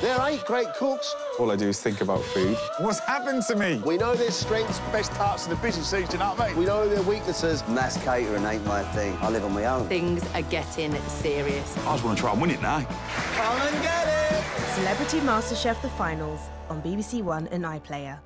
There ain't great cooks. All I do is think about food. What's happened to me? We know their strengths, Best parts of the business. Do you know what I mean? we know their weaknesses. Mass catering ain't my thing. I live on my own. Things are getting serious. I just want to try and win it now. Come and get it! Celebrity MasterChef The Finals on BBC One and iPlayer.